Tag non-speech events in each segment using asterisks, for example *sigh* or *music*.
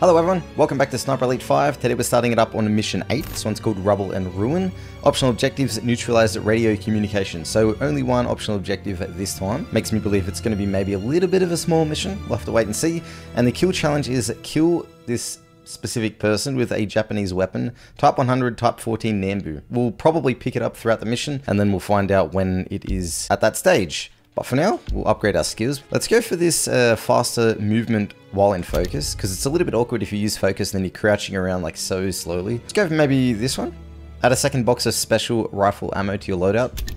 Hello everyone, welcome back to Sniper Elite 5. Today we're starting it up on mission 8. This one's called Rubble and Ruin. Optional objectives, neutralize radio communication. So only one optional objective at this time. Makes me believe it's going to be maybe a little bit of a small mission. We'll have to wait and see. And the kill challenge is kill this specific person with a Japanese weapon, Type 100, Type 14 Nambu. We'll probably pick it up throughout the mission and then we'll find out when it is at that stage. But for now, we'll upgrade our skills. Let's go for this uh, faster movement while in focus, because it's a little bit awkward if you use focus and then you're crouching around like so slowly. Let's go for maybe this one. Add a second box of special rifle ammo to your loadout.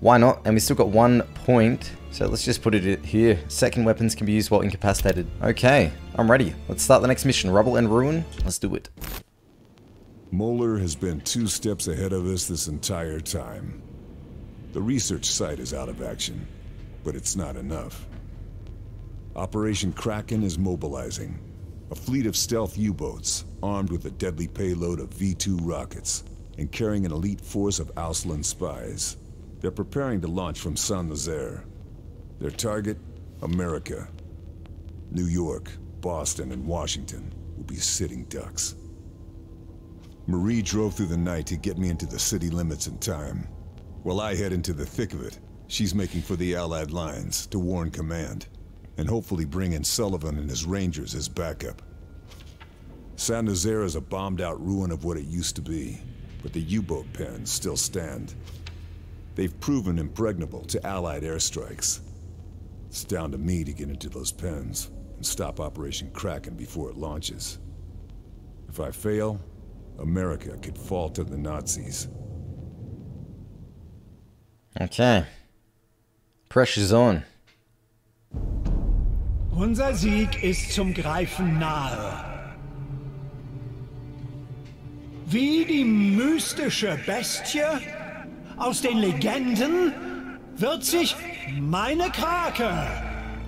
Why not? And we still got one point, so let's just put it here. Second weapons can be used while incapacitated. Okay, I'm ready. Let's start the next mission, Rubble and Ruin. Let's do it. Moeller has been two steps ahead of us this entire time. The research site is out of action, but it's not enough. Operation Kraken is mobilizing. A fleet of stealth U-boats, armed with a deadly payload of V-2 rockets, and carrying an elite force of Ausland spies. They're preparing to launch from Saint-Nazaire. Their target, America. New York, Boston, and Washington will be sitting ducks. Marie drove through the night to get me into the city limits in time. While I head into the thick of it, she's making for the Allied lines to warn command, and hopefully bring in Sullivan and his rangers as backup. Saint-Nazaire is a bombed-out ruin of what it used to be, but the U-boat pens still stand. They've proven impregnable to Allied airstrikes. It's down to me to get into those pens and stop Operation Kraken before it launches. If I fail, America could fall to the Nazis. Okay. Pressure's on. Unser Sieg ist zum Greifen nahe. Wie die mystische Bestie aus den Legenden wird sich meine Krake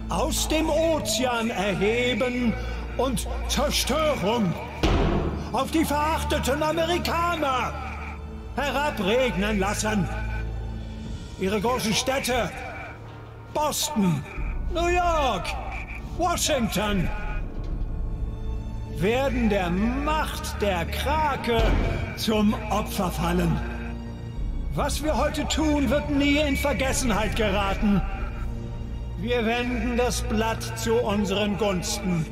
aus dem Ozean erheben und Zerstörung auf die verachteten Amerikaner herabregnen lassen. Ihre großen Städte. Boston, New York, Washington werden der Macht der Krake zum Opfer fallen. Was wir heute tun, wird nie in Vergessenheit geraten. Wir wenden das Blatt zu unseren Gunsten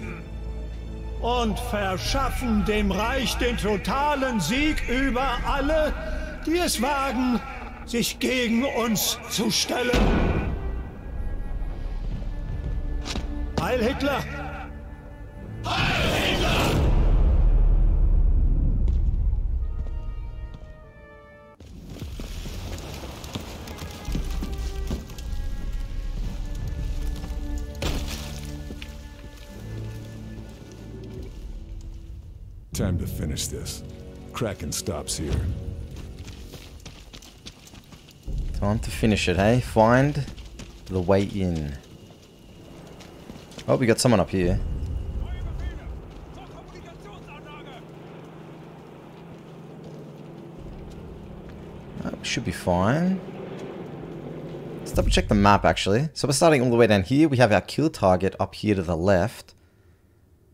und verschaffen dem Reich den totalen Sieg über alle, die es wagen, sich gegen uns zu stellen. Heil Hitler! Heil Hitler! Time to finish this. Kraken stops here. Time to finish it, hey? Find the way in. Oh, we got someone up here. Oh, should be fine. Let's double check the map actually. So we're starting all the way down here. We have our kill target up here to the left.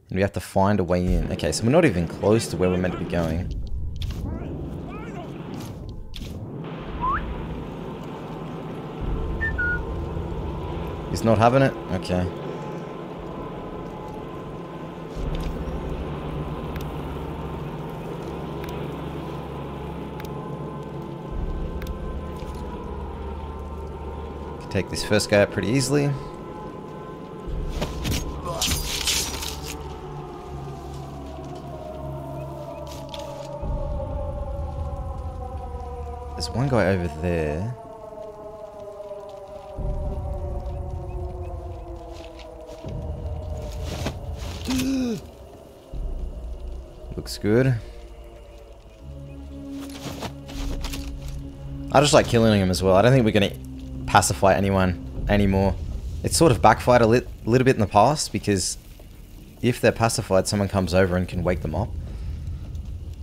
And we have to find a way in. Okay, so we're not even close to where we're meant to be going. He's not having it? Okay. Take this first guy out pretty easily. There's one guy over there. Looks good. I just like killing him as well. I don't think we're going to pacify anyone anymore. It's sort of backfired a lit little bit in the past because if they're pacified, someone comes over and can wake them up.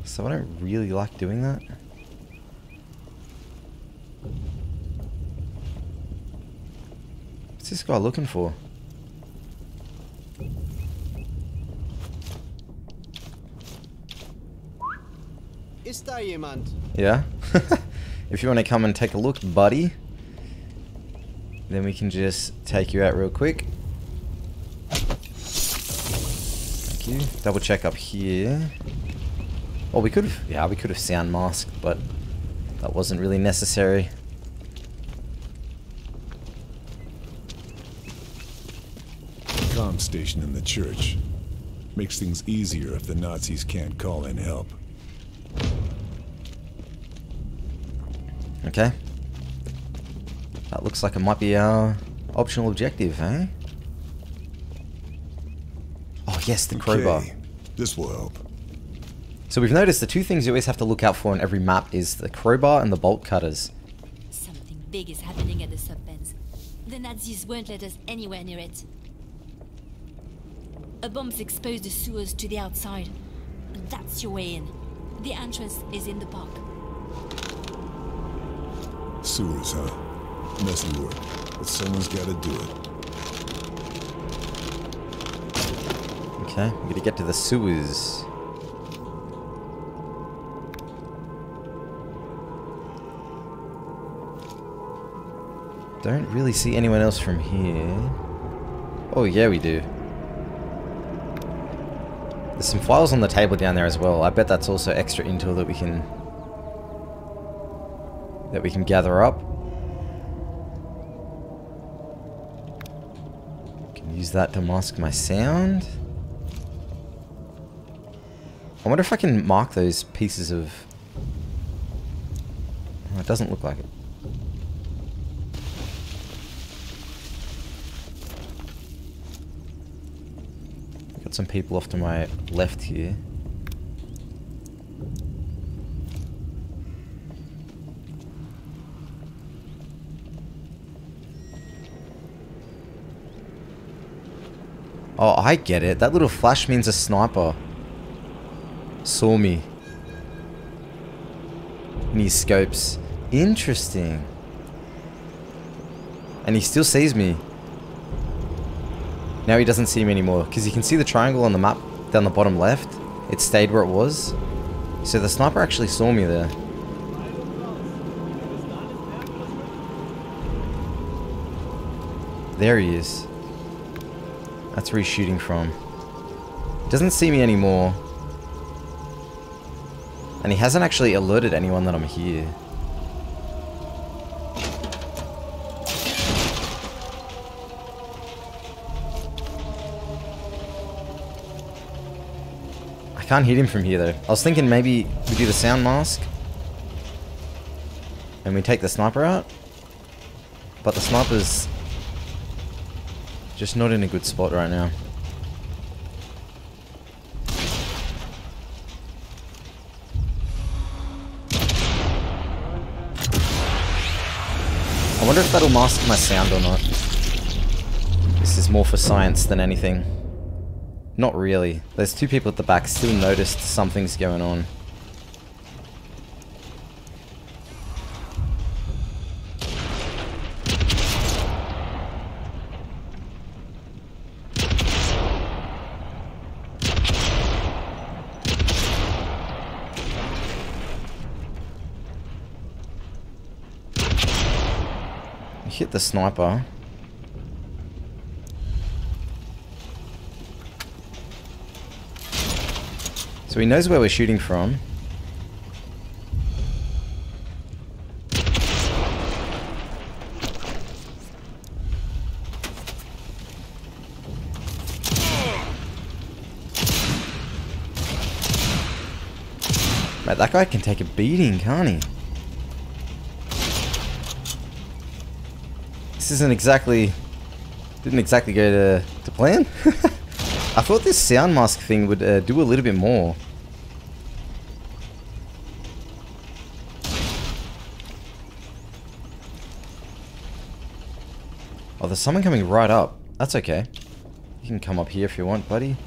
So I don't really like doing that. What's this guy looking for? Ist da jemand? Yeah. *laughs* if you want to come and take a look, buddy, then we can just take you out real quick. Thank you. Double check up here. Well, we could have, yeah, we could have sound masked, but that wasn't really necessary. Com station in the church. Makes things easier if the Nazis can't call in help. Okay. That looks like it might be our optional objective, eh? Oh yes, the crowbar. Okay, This will help. So we've noticed the two things you always have to look out for in every map is the crowbar and the bolt cutters. Something big is happening at the sub-pens. The Nazis won't let us anywhere near it. A bomb's exposed the sewers to the outside. That's your way in. The entrance is in the park. Sewers, huh? Messy work, but someone's gotta do it. Okay, we gotta get to the sewers. Don't really see anyone else from here. Oh yeah, we do. There's some files on the table down there as well. I bet that's also extra intel that we can that we can gather up. Can use that to mask my sound. I wonder if I can mark those pieces of... Oh, it doesn't look like it. Got some people off to my left here. Oh, I get it. That little flash means a sniper saw me. And he scopes. Interesting. And he still sees me. Now he doesn't see me anymore. Because you can see the triangle on the map down the bottom left. It stayed where it was. So the sniper actually saw me there. There he is. That's where he's shooting from. Doesn't see me anymore. And he hasn't actually alerted anyone that I'm here. I can't hit him from here though. I was thinking maybe we do the sound mask. And we take the sniper out. But the sniper's just not in a good spot right now. I wonder if that'll mask my sound or not. This is more for science than anything. Not really. There's two people at the back still noticed something's going on. Hit the sniper. So he knows where we're shooting from. Mate, that guy can take a beating, can't he? This isn't exactly... Didn't exactly go to, to plan. *laughs* I thought this sound mask thing would uh, do a little bit more. Oh, there's someone coming right up. That's okay. You can come up here if you want, buddy.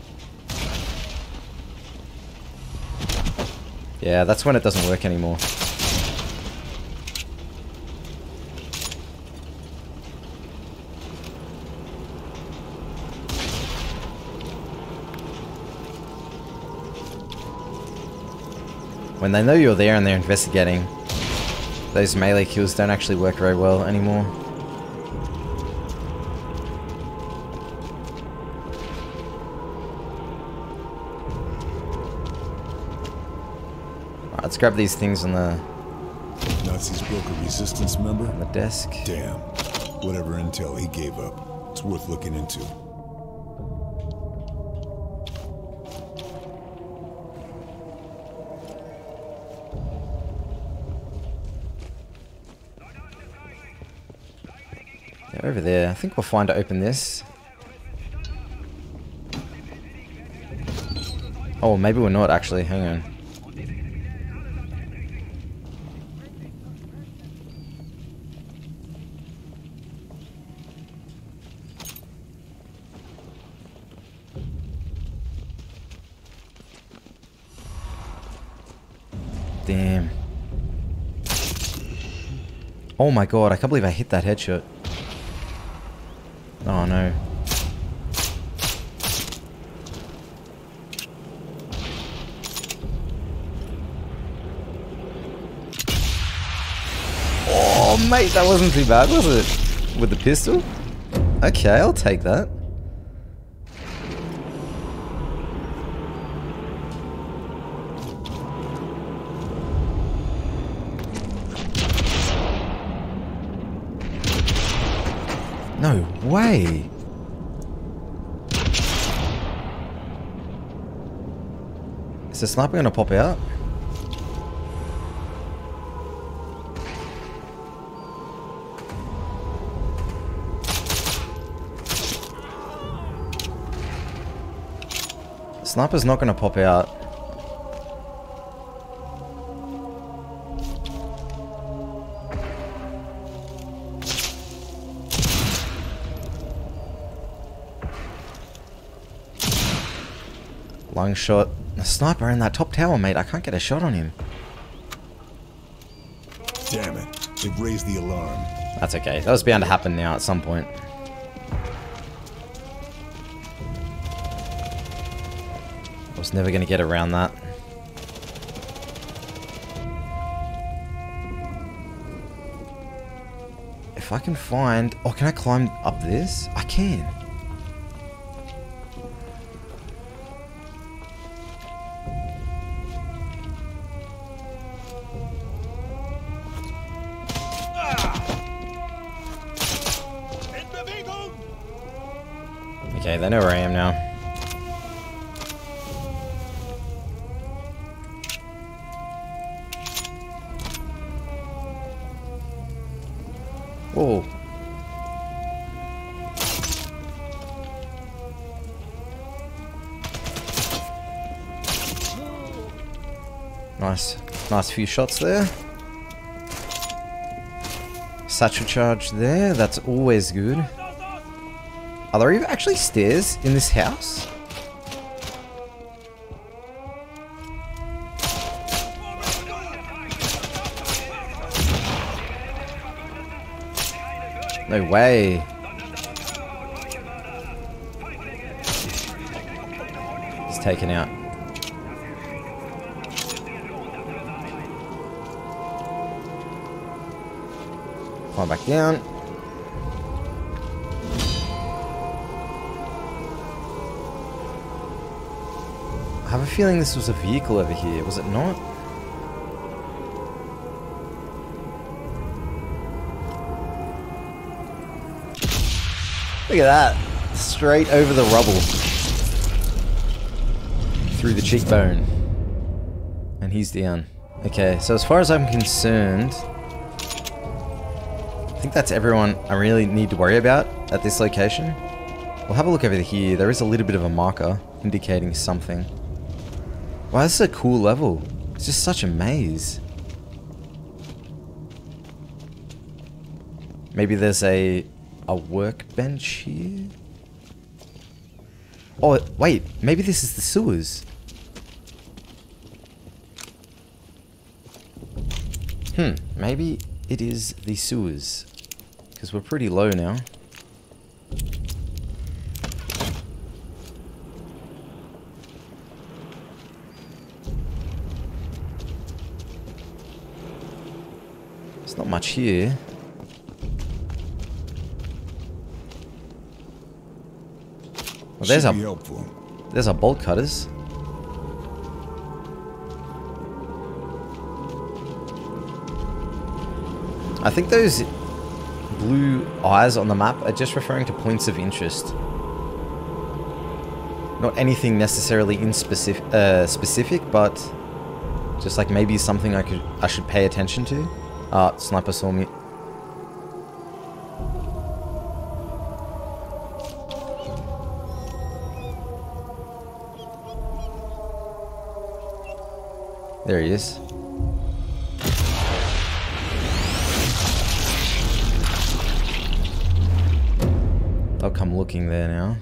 Yeah, that's when it doesn't work anymore. When they know you're there and they're investigating, those melee kills don't actually work very well anymore. Right, let's grab these things on the, Nazis broke a resistance member? on the desk. Damn. Whatever intel he gave up, it's worth looking into. There. I think we'll find to open this. Oh, maybe we're not actually. Hang on. Damn. Oh my god, I can't believe I hit that headshot. Oh no. Oh mate, that wasn't too bad, was it? With the pistol? Okay, I'll take that. No way. Is the sniper gonna pop out? Sniper's not gonna pop out. Long shot. The sniper in that top tower, mate. I can't get a shot on him. Damn it. They've raised the alarm. That's okay. That was bound to happen now at some point. Never going to get around that. If I can find... Oh, can I climb up this? I can. Nice. Nice few shots there. Satchel charge there. That's always good. Are there even actually stairs in this house? No way. He's taken out. Climb back down. I have a feeling this was a vehicle over here, was it not? Look at that. Straight over the rubble. Through the cheekbone. And he's down. Okay, so as far as I'm concerned, think that's everyone I really need to worry about at this location. We'll have a look over here. There is a little bit of a marker indicating something. Wow, this is a cool level. It's just such a maze. Maybe there's a a workbench here? Oh, wait. Maybe this is the sewers. Hmm. Maybe it is the sewers. Because we're pretty low now. There's not much here. Well, there's a helpful. there's a bolt cutters. I think those blue eyes on the map are just referring to points of interest. Not anything necessarily in specific, uh, specific, but just like maybe something I could I should pay attention to. Ah, sniper saw me. There he is. Looking there now.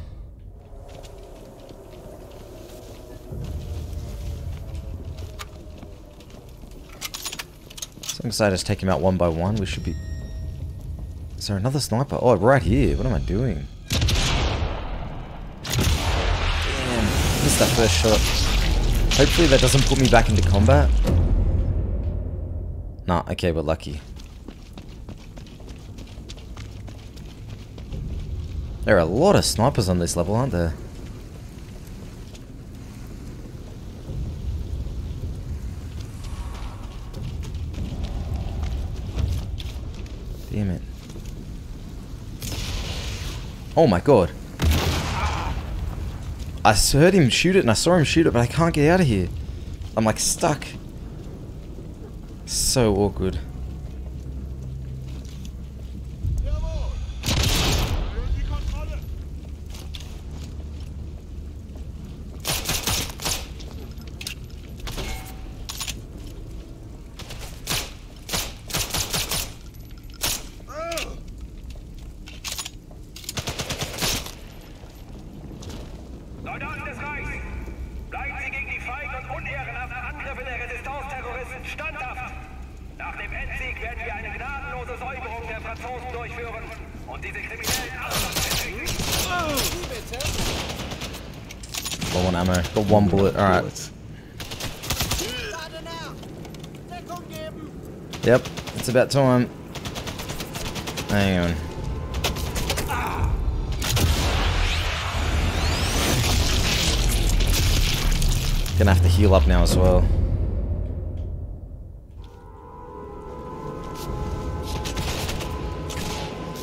So I'm excited to take him out one by one. We should be... Is there another sniper? Oh, right here. What am I doing? Damn. Missed that first shot. Hopefully that doesn't put me back into combat. Nah, okay, we're lucky. There are a lot of snipers on this level, aren't there? Damn it. Oh my god. I heard him shoot it and I saw him shoot it, but I can't get out of here. I'm like stuck. So awkward. One bullet. Alright. Yep, it's about time. Hang on. Gonna have to heal up now as well.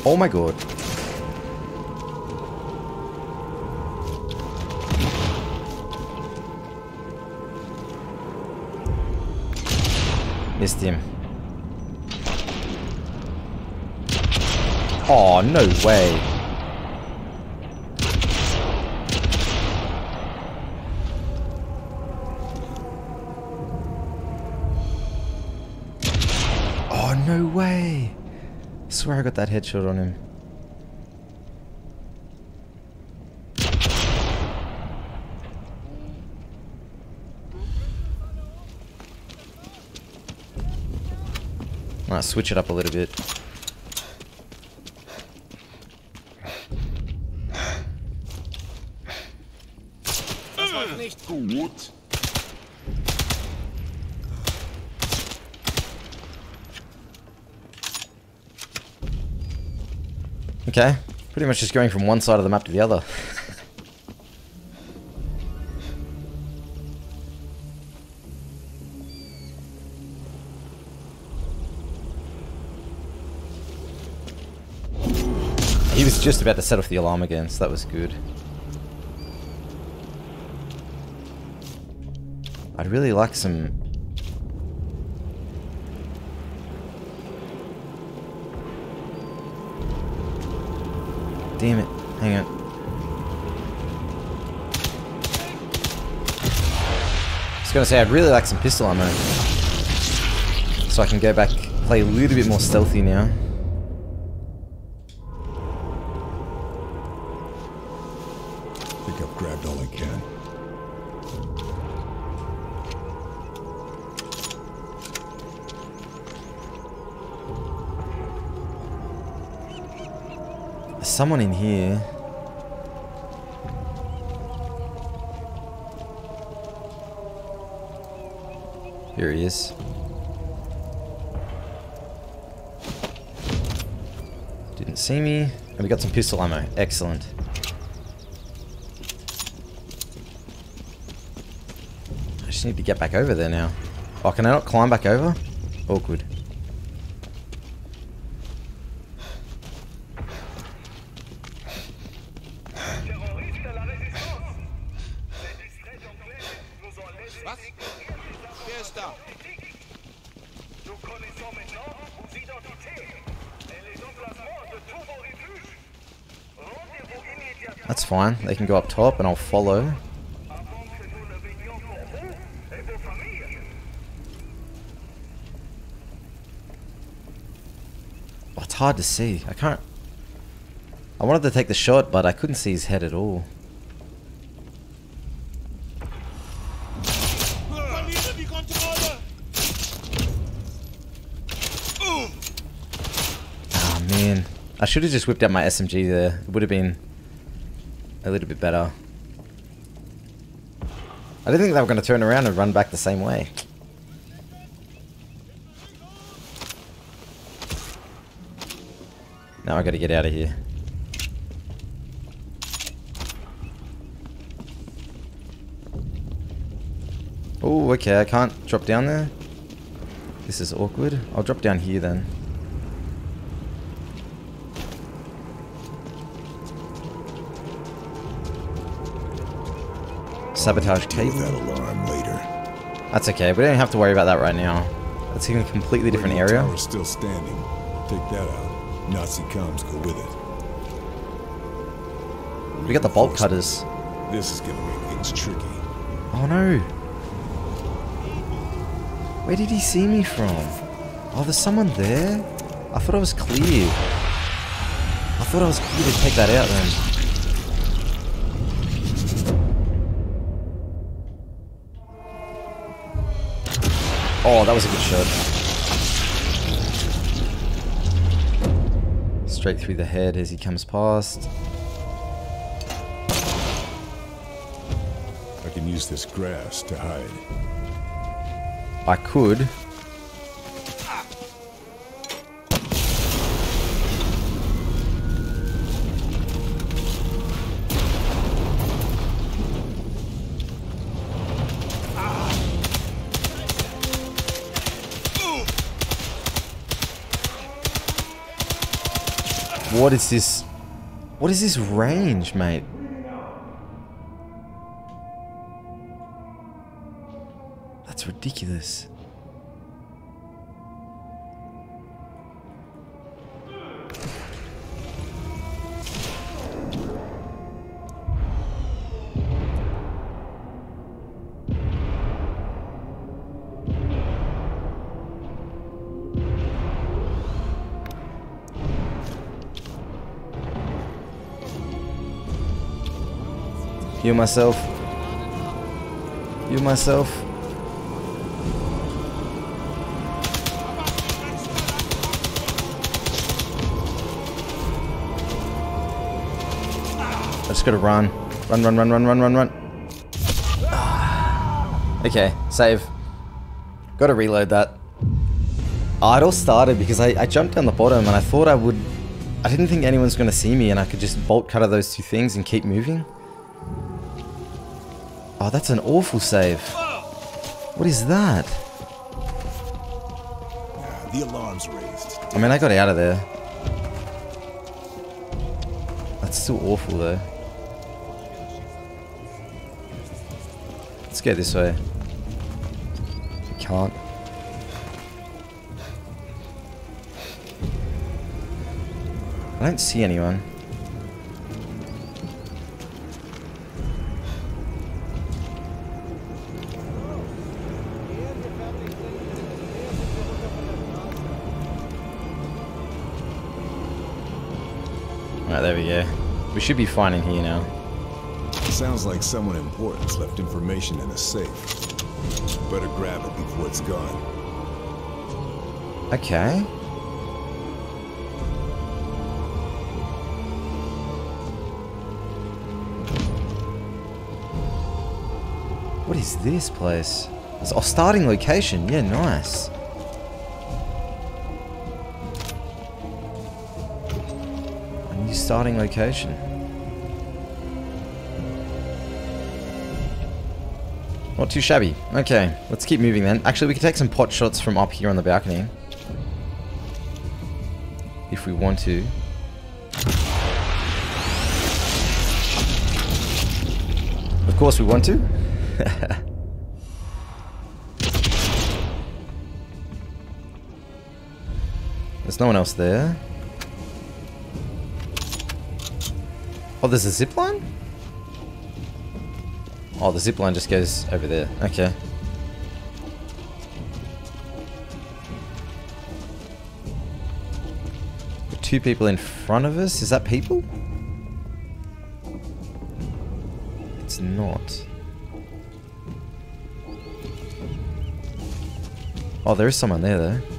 Oh my god. Oh, no way. Oh, no way. I swear I got that headshot on him. Might switch it up a little bit. Gut. Okay. Pretty much just going from one side of the map to the other. Just about to set off the alarm again, so that was good. I'd really like some Damn it. Hang on. I was gonna say, I'd really like some pistol ammo. So I can go back, play a little bit more stealthy now. Someone in here. Here he is. Didn't see me. And we got some pistol ammo. Excellent. I just need to get back over there now. Oh, can I not climb back over? Awkward. Fine. They can go up top and I'll follow. Oh, it's hard to see. I can't... I wanted to take the shot, but I couldn't see his head at all. Ah, man. I should have just whipped out my SMG there. It would have been a little bit better. I didn't think they were going to turn around and run back the same way. Now I got to get out of here. Oh, okay, I can't drop down there. This is awkward. I'll drop down here then. Sabotage Deal that alarm later. That's okay. We don't have to worry about that right now. That's in a completely different area. Tower's still standing. Take that out. Nazi comms go with it. We got the bolt cutters. This is gonna make things tricky. Oh no. Where did he see me from? Oh, there's someone there? I thought I was clear. I thought I was clear to take that out then. Oh, that was a good shot. Straight through the head as he comes past. I can use this grass to hide. I could. What is this? What is this range, mate? That's ridiculous. Myself. You myself. I just gotta run. Run, run, run, run, run, run, run. *sighs* Okay, save. Gotta reload that. Oh, it all started because I, I jumped down the bottom and I thought I would... I didn't think anyone's gonna see me and I could just bolt cutter those two things and keep moving. Oh, that's an awful save. What is that? The alarm's raised. I mean, I got out of there. That's still awful, though. Let's go this way. We can't. I don't see anyone. Alright, there we go. We should be fine in here now. Sounds like someone important's left information in a safe. Better grab it before it's gone. Okay. What is this place? It's our starting location. Yeah, nice. Starting location. Not too shabby. Okay, let's keep moving then. Actually, we can take some pot shots from up here on the balcony. If we want to. Of course we want to. *laughs* There's no one else there. Oh, there's a zip line? Oh, the zip line just goes over there. Okay. Two people in front of us? Is that people? It's not. Oh, there is someone there though.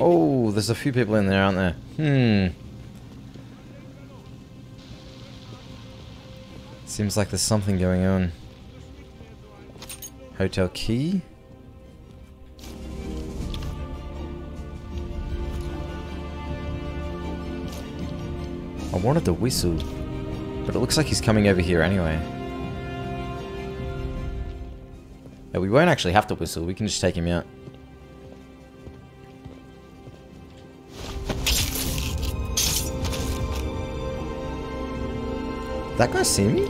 Oh, there's a few people in there, aren't there? Hmm. Seems like there's something going on. Hotel key? I wanted the whistle, but it looks like he's coming over here anyway. Yeah, we won't actually have to whistle, we can just take him out. Did that guy see me?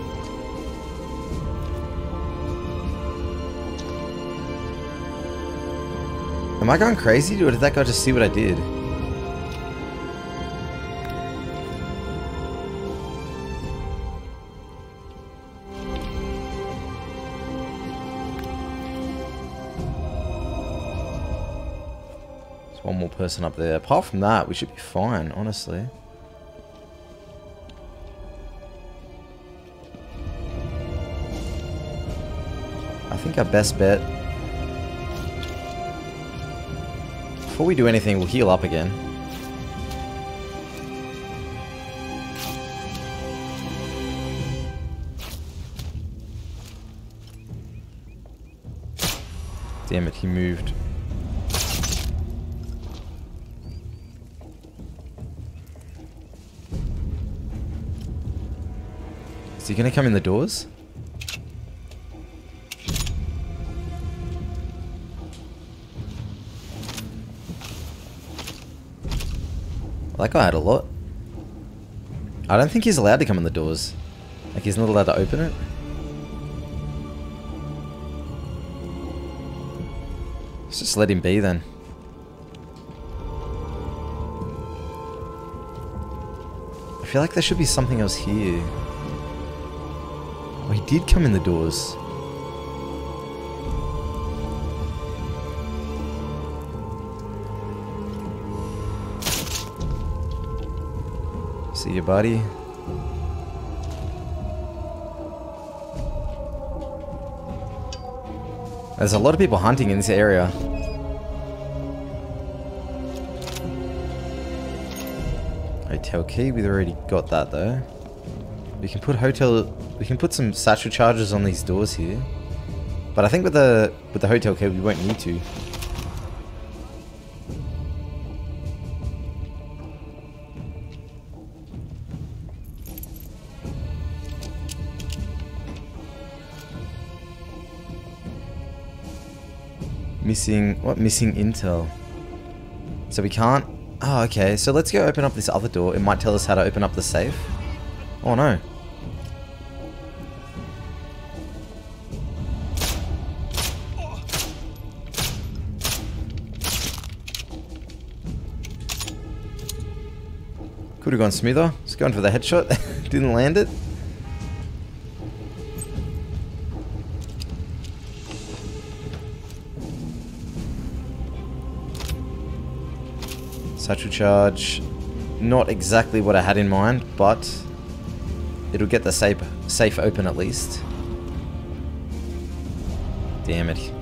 Am I going crazy or did that guy just see what I did? There's one more person up there. Apart from that, we should be fine, honestly. Think our best bet... Before we do anything, we'll heal up again. Damn it, he moved. Is he gonna come in the doors? That guy had a lot. I don't think he's allowed to come in the doors. Like, he's not allowed to open it. Let's just let him be then. I feel like there should be something else here. Oh, he did come in the doors. See you, buddy. There's a lot of people hunting in this area. Hotel key, we've already got that though. We can put hotel, we can put some satchel charges on these doors here. But I think with the with the hotel key, we won't need to. Missing, what missing intel? So we can't, oh okay, so let's go open up this other door. It might tell us how to open up the safe. Oh no. Could have gone smoother. Just going for the headshot. *laughs* Didn't land it. Satchel charge. Not exactly what I had in mind, but it'll get the safe, safe open at least. Damn it.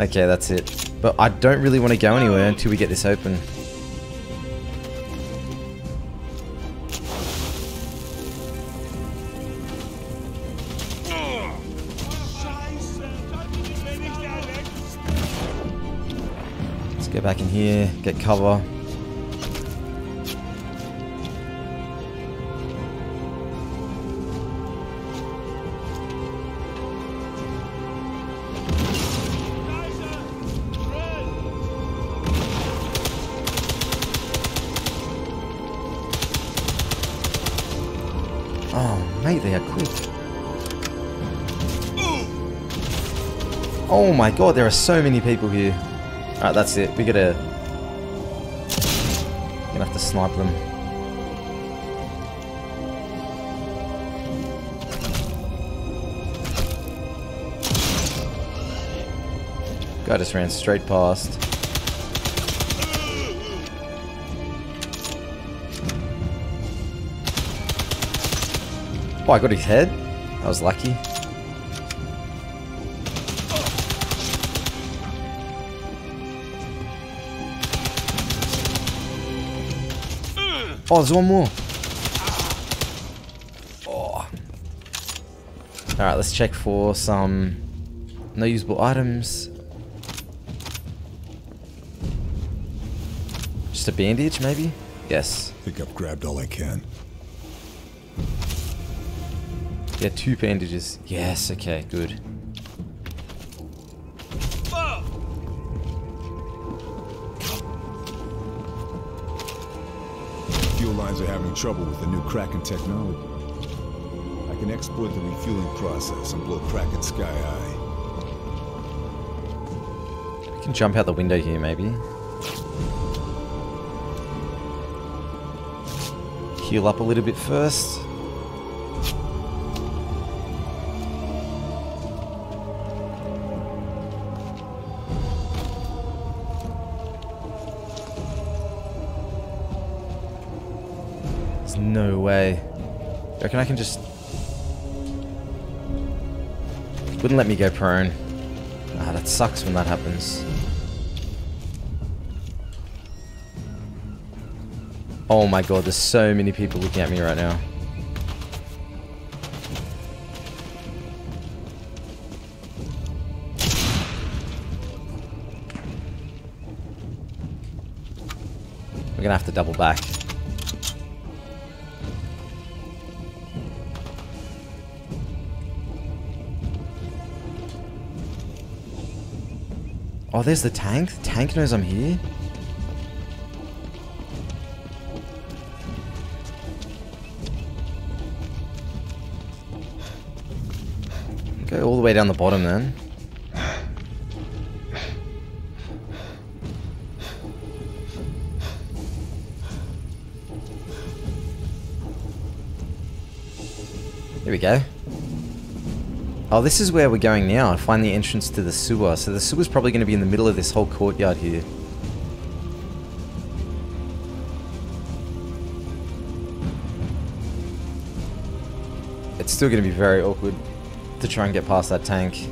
Okay, that's it. But I don't really want to go anywhere until we get this open. Back in here, get cover. Oh, mate, they are quick. Oh my god, there are so many people here. Alright, that's it. We gotta... Gonna have to snipe them. Guy just ran straight past. Oh, I got his head. I was lucky. Oh, there's one more. Oh. Alright, let's check for some no usable items. Just a bandage, maybe? Yes. I Think I've grabbed all I can. Yeah, two bandages. Yes, okay, good. Trouble with the new Kraken technology. I can exploit the refueling process and blow Kraken sky high. We can jump out the window here, maybe. Heal up a little bit first. No way. You reckon I can just... Wouldn't let me go prone. Ah, that sucks when that happens. Oh my god, there's so many people looking at me right now. We're gonna have to double back. Oh, there's the tank. The tank knows I'm here. Go all the way down the bottom then. There we go. Oh, this is where we're going now. I find the entrance to the sewer. So the sewer's probably going to be in the middle of this whole courtyard here. It's still going to be very awkward to try and get past that tank.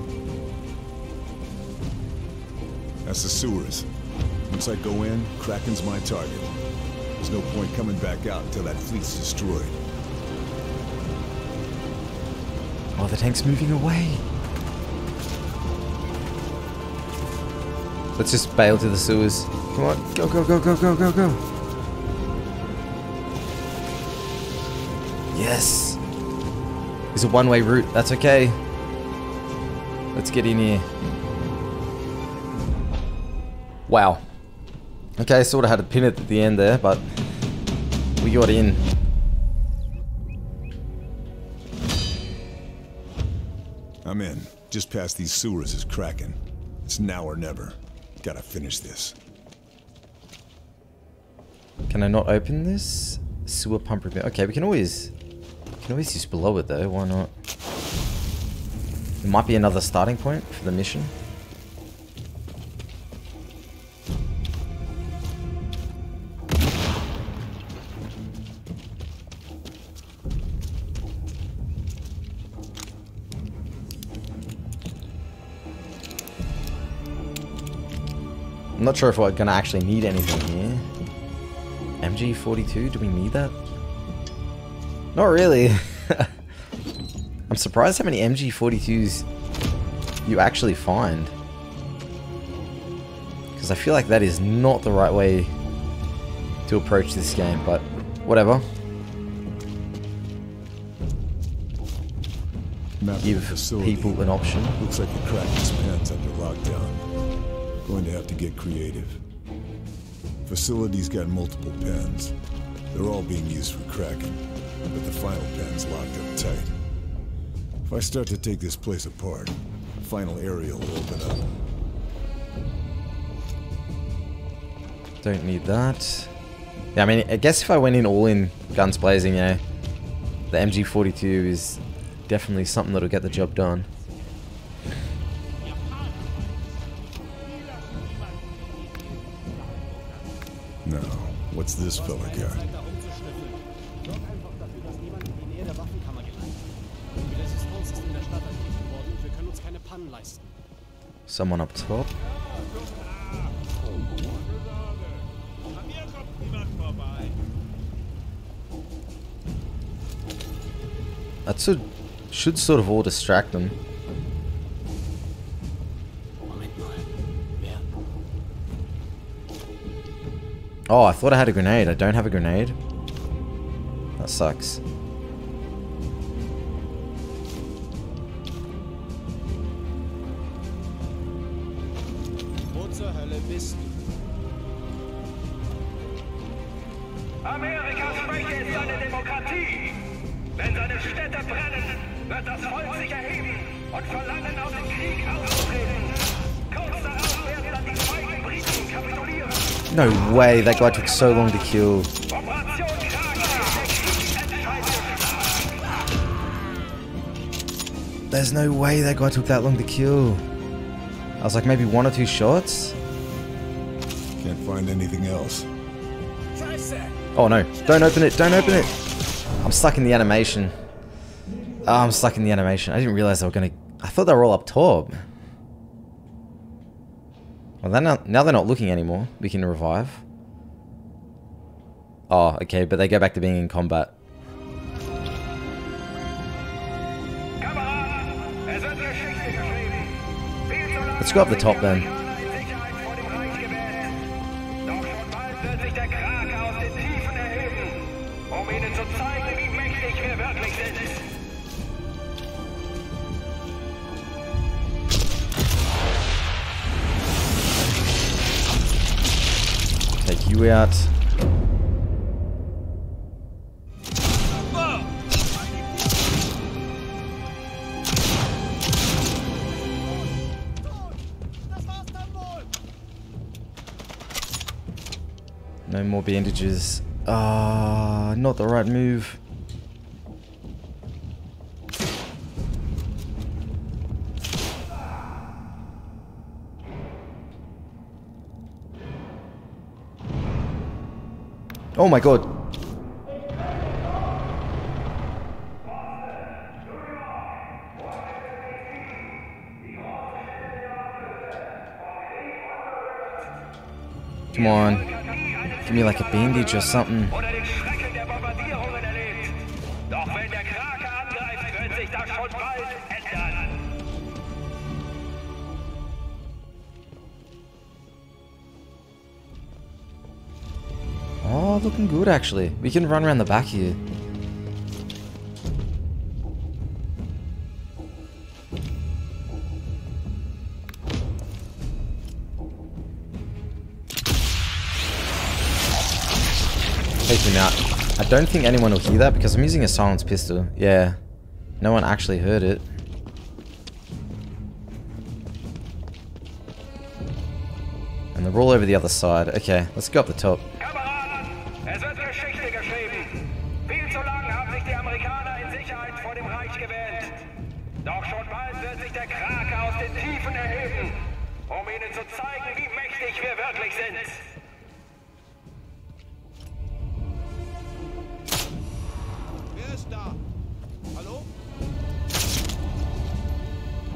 That's the sewers. Once I go in, Kraken's my target. There's no point coming back out until that fleet's destroyed. Oh, the tank's moving away. Let's just bail to the sewers. Come on, go, go, go, go, go, go, go. Yes. It's a one-way route. That's okay. Let's get in here. Wow. Okay, sort of had a pin it at the end there, but we got in. Just past these sewers is Kraken. It's now or never. Gotta finish this. Can I not open this? Sewer pump repair. Okay, we can always... can always use below it though, why not? There might be another starting point for the mission. I'm not sure if we're gonna actually need anything here. MG42, do we need that? Not really. *laughs* I'm surprised how many MG42s you actually find. Because I feel like that is not the right way to approach this game, but whatever. Give people an option. Looks like the Kraken's pens under lockdown. Going to have to get creative. Facility's got multiple pens. They're all being used for Kraken, but the final pen's locked up tight. If I start to take this place apart, final area will open up. Don't need that. Yeah, I mean, I guess if I went in all in guns blazing, yeah, the MG42 is definitely something that'll get the job done. Uns keine Pannen leisten. Someone up top. That should, should sort of all distract them. Oh, I thought I had a grenade. I don't have a grenade. That sucks. Way, that guy took so long to kill. Operation Krake ist der kriegsentscheidende There's no way that guy took that long to kill. I was like, maybe one or two shots? Can't find anything else. Oh no, don't open it, don't open it! I'm stuck in the animation. Oh, I'm stuck in the animation. I didn't realize they were gonna... I thought they were all up top. Well, they're not, now they're not looking anymore. We can revive. Oh, okay, but they go back to being in combat. Let's go up the top then. Take Let's No more bandages. Ah, not the right move. Oh my god. Come on. Give me like a bandage or something. Oh, looking good actually. We can run around the back here. I don't think anyone will hear that because I'm using a silenced pistol. Yeah. No one actually heard it. And they're all over the other side. Okay, let's go up the top. Um ihnen zu zeigen, wie mächtig wir wirklich sind.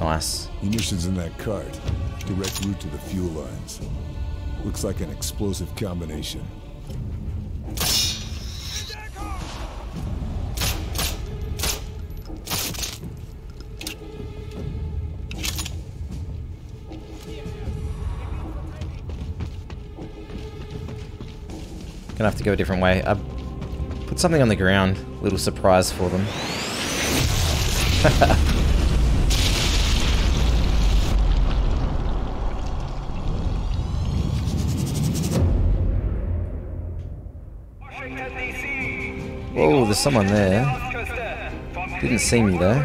Nice. Munitions in that cart. Direct route to the fuel lines. Looks like an explosive combination. Gonna have to go a different way. I put something on the ground. Little surprise for them. *laughs* Whoa, there's someone there. Didn't see me erlebt.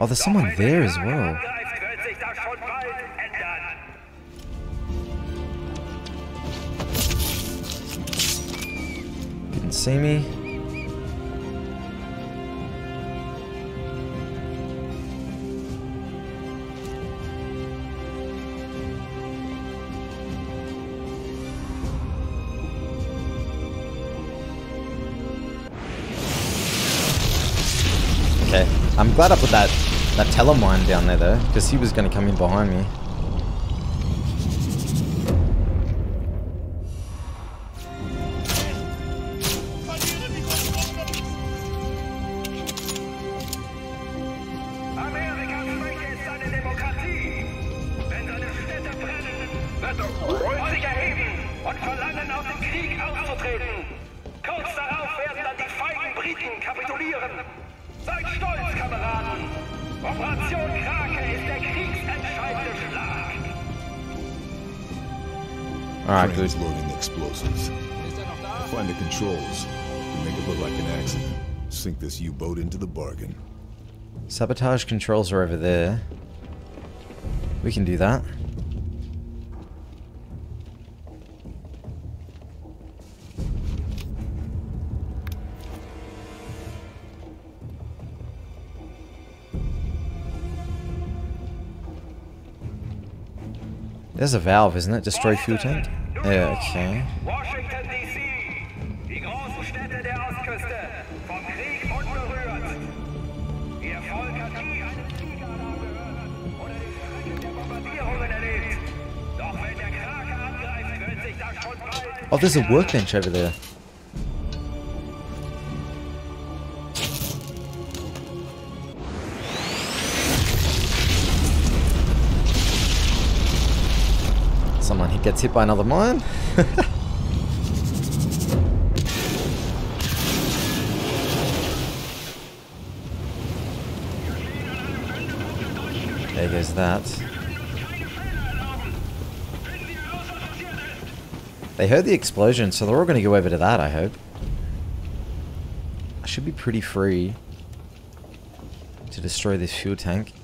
Oh, there's someone there as well. Didn't see me. I'm glad I put that that Tellermine down there though, because he was going to come in behind me. Alright, loading explosives. Find the controls. Make it look like an accident. Sink this U-boat into the bargain. Sabotage controls are over there. We can do that. There's a valve, isn't it? Destroy fuel tank? Okay. Washington, D.C. Die großen Städte der Ostküste. Vom Krieg unberührt. Ihr Volk hat nie einen Kriegsalarm gehört oder die Schrecken der Bombardierungen erlebt. Doch wenn der Krake angreift, wird sich das schon bald... Oh, there's a workbench over there. Gets hit by another mine. *laughs* there goes that. They heard the explosion, so they're all going to go over to that, I hope. I should be pretty free to destroy this fuel tank.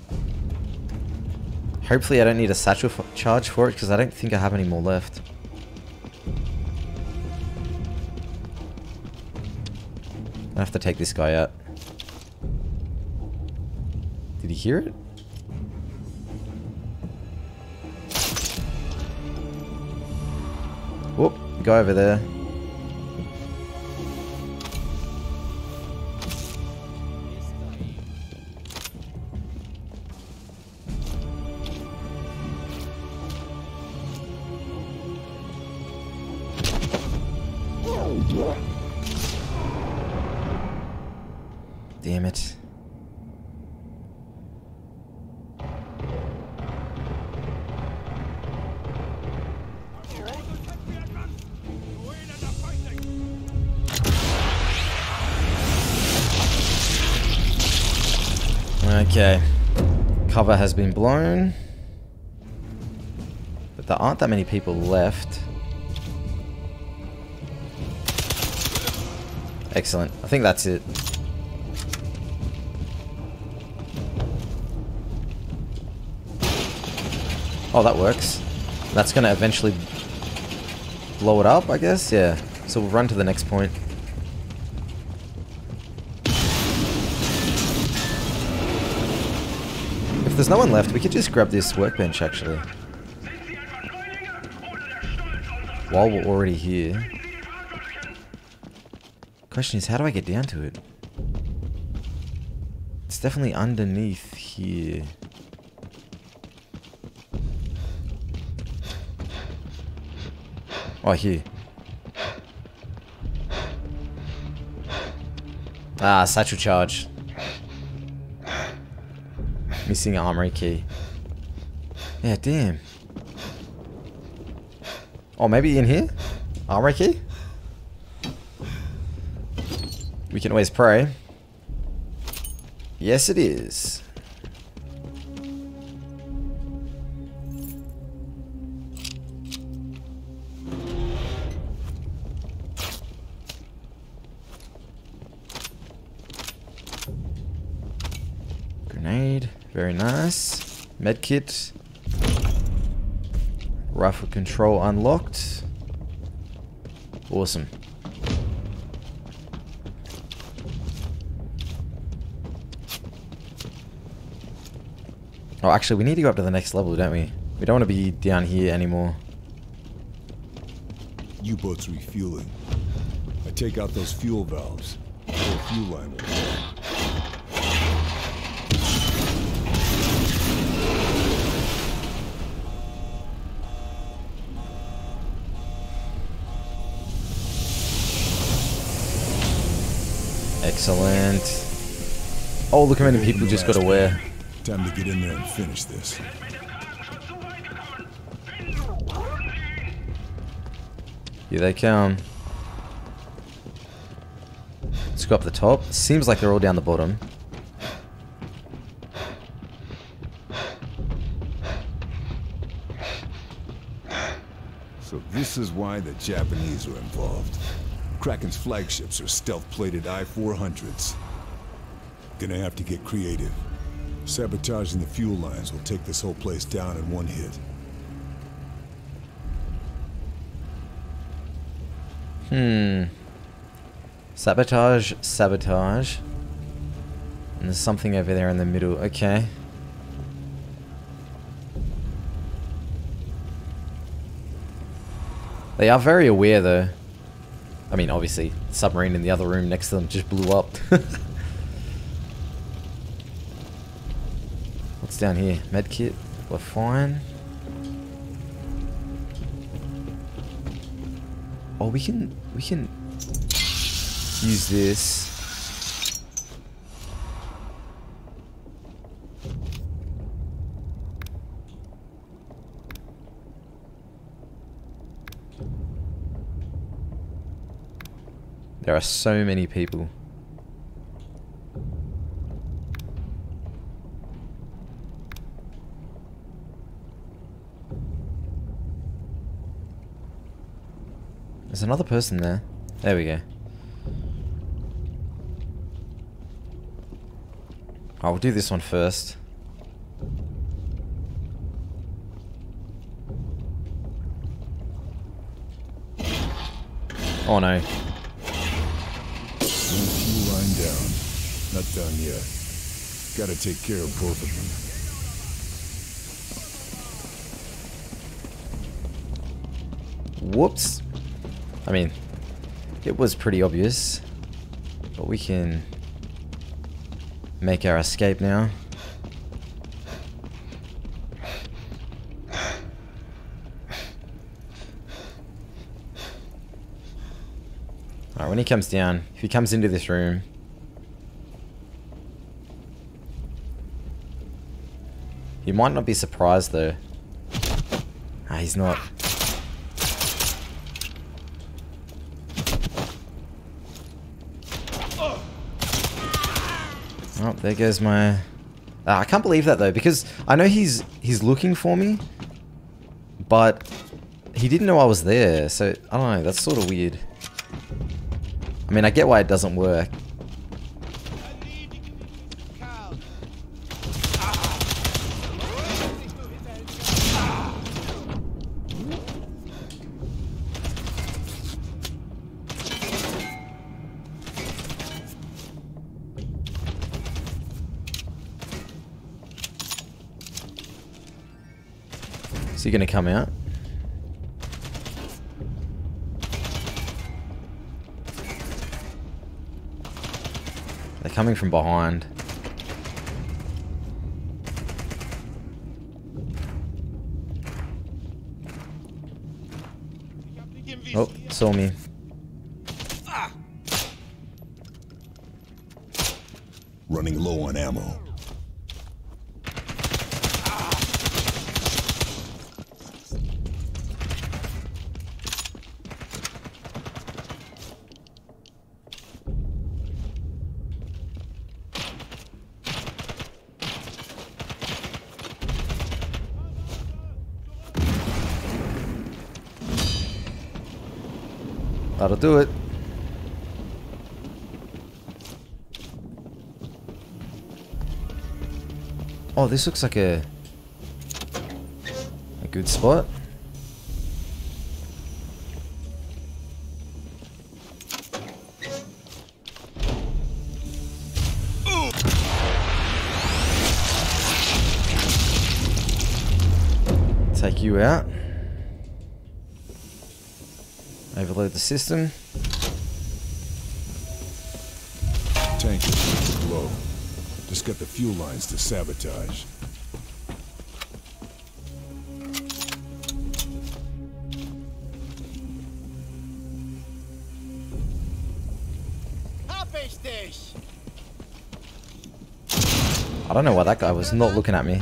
Hopefully I don't need a satchel f charge for it, because I don't think I have any more left. I have to take this guy out. Did he hear it? Whoop, go over there. Has been blown. But there aren't that many people left. Excellent. I think that's it. Oh, that works. That's going to eventually blow it up, I guess? Yeah. So we'll run to the next point. There's no one left, we could just grab this workbench, actually. While we're already here. Question is, how do I get down to it? It's definitely underneath here. Oh, here. Ah, satchel charge. Missing armory key. Yeah, damn. Oh, maybe in here? Armory key? We can always pray. Yes, it is. Medkit. Rifle control unlocked. Awesome. Oh, actually, we need to go up to the next level, don't we? We don't want to be down here anymore. U-boat's refueling. I take out those fuel valves. The fuel line will Excellent. Oh, look how many people just got away. Time to get in there and finish this. Here they come. Let's go up the top. Seems like they're all down the bottom. So this is why the Japanese are involved. Kraken's flagships are stealth-plated I-400s. Gonna have to get creative. Sabotaging the fuel lines will take this whole place down in one hit. Hmm. Sabotage, sabotage. And there's something over there in the middle. Okay. They are very aware though. I mean, obviously, submarine in the other room next to them just blew up. *laughs* What's down here? Medkit. We're fine. Oh, we can we can use this. There are so many people. There's another person there. There we go. I'll do this one first. Oh no. Not done yet. Gotta take care of both of them. Whoops. I mean, it was pretty obvious. But we can make our escape now. Alright, when he comes down, if he comes into this room, might not be surprised though. Ah, he's not. Oh, there goes my... Ah, I can't believe that though, because I know he's he's looking for me, but he didn't know I was there, so I don't know, that's sort of weird. I mean, I get why it doesn't work. you're going to come out. They're coming from behind. Oh, saw me. Do it. Oh, this looks like a a good spot. Take you out. Overload the system. Tanker is low. Just got the fuel lines to sabotage. Hab ich dich! I don't know why that guy was not looking at me.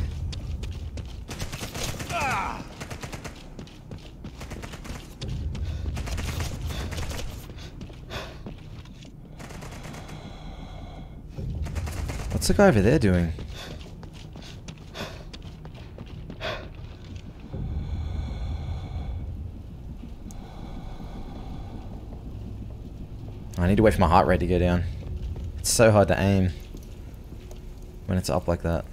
What's the guy over there doing? I need to wait for my heart rate to go down. It's so hard to aim when it's up like that.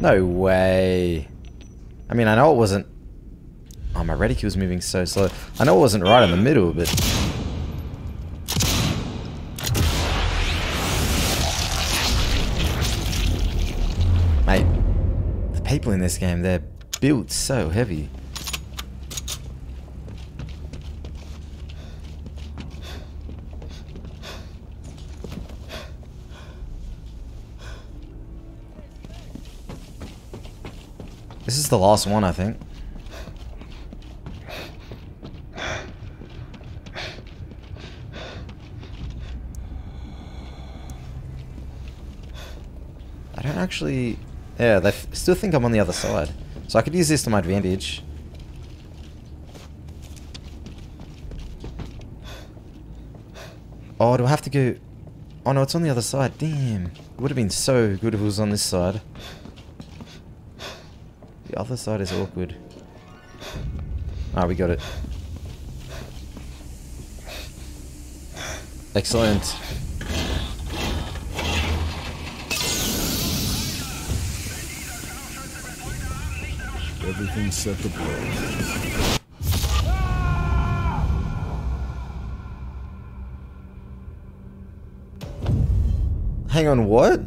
No way. I mean, I know it wasn't... Oh, my reticule's moving so slow. I know it wasn't right in the middle, but... people in this game, they're built so heavy. This is the last one, I think. I don't actually... Yeah, they still think I'm on the other side. So I could use this to my advantage. Oh, do I have to go... Oh no, it's on the other side. Damn. It would have been so good if it was on this side. The other side is awkward. Ah, we got it. Excellent. Set to blow. Hang on, what?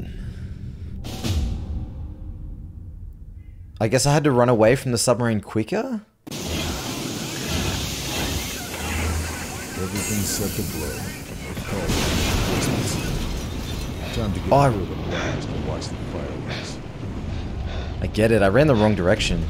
I guess I had to run away from the submarine quicker? Everything set to blow. Time to get Oh, I- the watch the fireworks. I get it, I ran the wrong direction.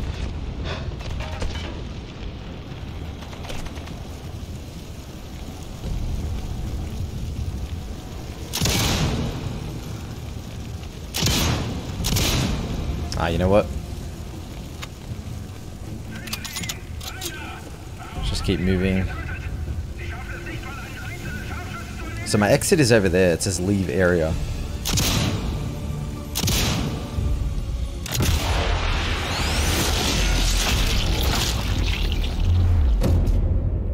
Ah, you know what? Just keep moving. So my exit is over there. It says leave area.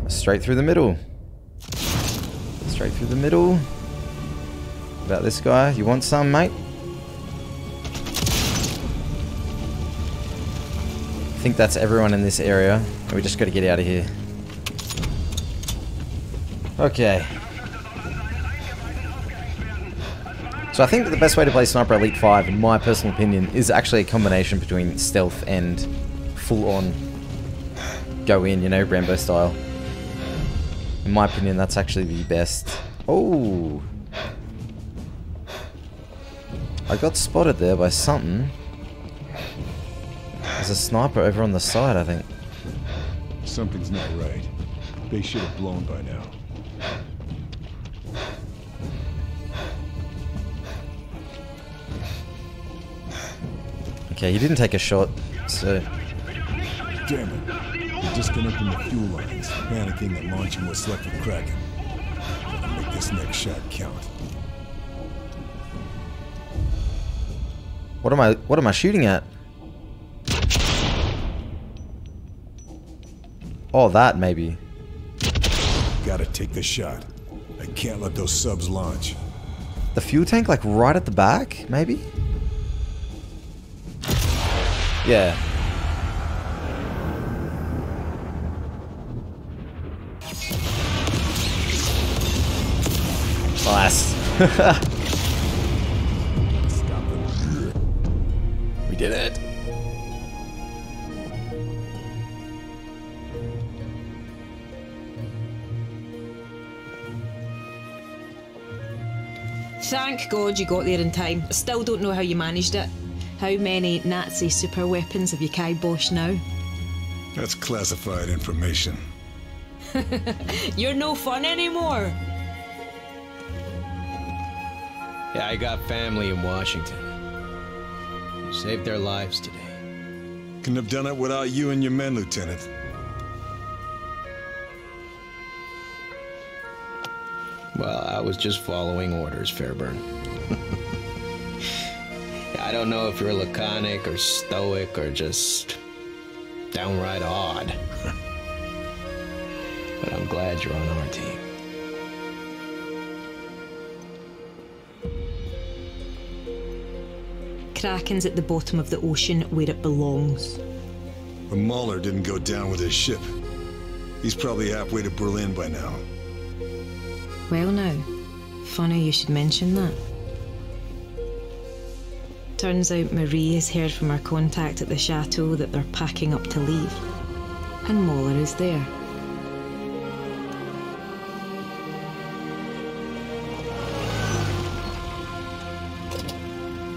Straight through the middle. Straight through the middle. About this guy. You want some, mate? Think that's everyone in this area. We just got to get out of here. Okay. So I think that the best way to play Sniper Elite 5, in my personal opinion, is actually a combination between stealth and full-on go in, you know, Rambo style. In my opinion, that's actually the best. Oh! I got spotted there by something. Is There's a sniper over on the side, I think. Something's not right. They should have blown by now. Okay, he didn't take a shot, so... Damn it. They're disconnecting the fuel lines, panicking that launching was selected Kraken. Gotta make this next shot count. What am I, what am I shooting at? Oh, that maybe. Gotta take the shot. I can't let those subs launch. The fuel tank, like right at the back, maybe? Yeah. Nice. *laughs* we did it. Thank God you got there in time. I still don't know how you managed it. How many Nazi super weapons have you kibosh now? That's classified information. *laughs* You're no fun anymore. Yeah, I got family in Washington. You saved their lives today. Couldn't have done it without you and your men, Lieutenant. Well, I was just following orders, Fairburne. *laughs* I don't know if you're laconic or stoic or just downright odd. *laughs* but I'm glad you're on our team. Kraken's at the bottom of the ocean where it belongs. But Mahler didn't go down with his ship. He's probably halfway to Berlin by now. Well, now, funny you should mention that. Turns out Marie has heard from her contact at the chateau that they're packing up to leave. And Moller is there.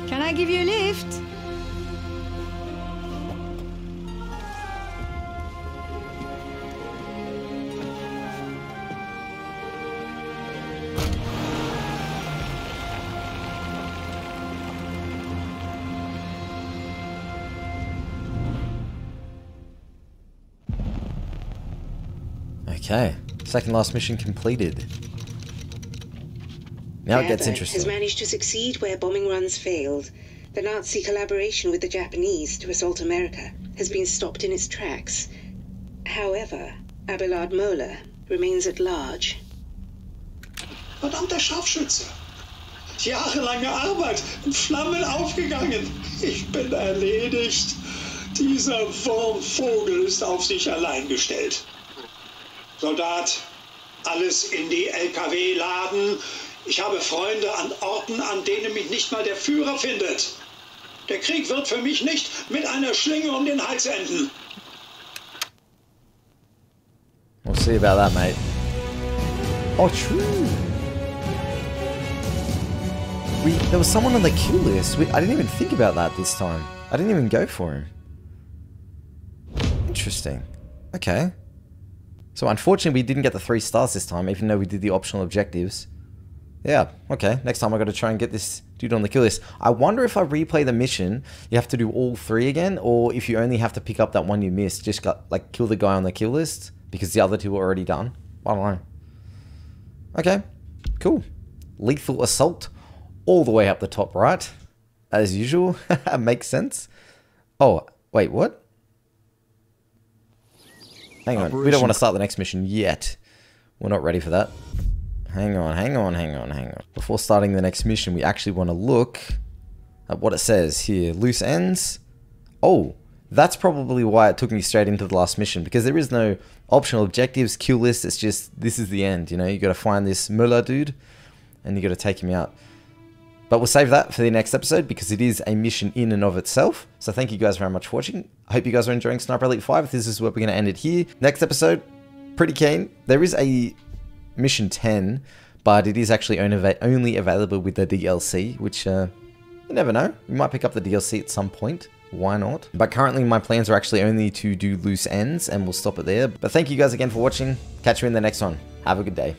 Can I give you a lift? Second last mission completed. Now it gets Baerbert interesting. has managed to succeed where bombing runs failed. The Nazi collaboration with the Japanese to assault America has been stopped in its tracks. However, Abelard Moeller remains at large. Verdammter Scharfschütze! Jahrelange Arbeit in Flammen aufgegangen. Ich bin erledigt. Dieser Wurmvogel ist auf sich allein gestellt. Soldat, alles in die LKW laden. Ich habe Freunde an Orten, an denen mich nicht mal der Führer findet. Der Krieg wird für mich nicht mit einer Schlinge um den Hals enden. We'll see about that, mate. Oh, true. We there was someone on the kill list. We, I didn't even think about that this time. I didn't even go for him. Interesting. Okay. So unfortunately, we didn't get the three stars this time, even though we did the optional objectives. Yeah, okay. Next time I got to try and get this dude on the kill list. I wonder if I replay the mission, you have to do all three again, or if you only have to pick up that one you missed, just got like kill the guy on the kill list because the other two are already done. I don't know. Okay, cool. Lethal assault, all the way up the top right, as usual. *laughs* Makes sense. Oh, wait, what? Hang on, we don't want to start the next mission yet. We're not ready for that. Hang on, hang on, hang on, hang on. Before starting the next mission, we actually want to look at what it says here. Loose ends. Oh, that's probably why it took me straight into the last mission because there is no optional objectives, kill list. It's just this is the end. You know, you got to find this Muller dude, and you got to take him out. But we'll save that for the next episode because it is a mission in and of itself. So thank you guys very much for watching. I hope you guys are enjoying Sniper Elite 5. This is where we're going to end it here. Next episode, pretty keen. There is a mission 10, but it is actually only, available with the DLC, which uh, you never know. We might pick up the DLC at some point. why not? But currently my plans are actually only to do loose ends and we'll stop it there. But thank you guys again for watching. Catch you in the next one. Have a good day.